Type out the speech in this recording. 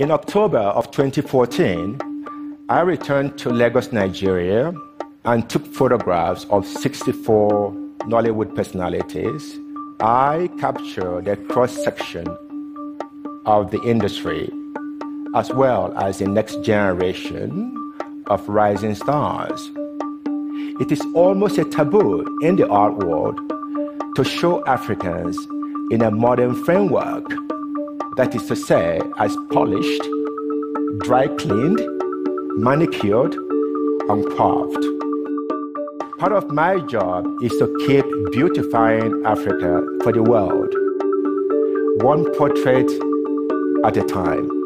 In October of 2014, I returned to Lagos, Nigeria, and took photographs of 64 Nollywood personalities. I captured a cross section of the industry as well as the next generation of rising stars. It is almost a taboo in the art world to show Africans in a modern framework, that is to say, as polished, dry cleaned, manicured, and carved. Part of my job is to keep beautifying Africa for the world, one portrait at a time.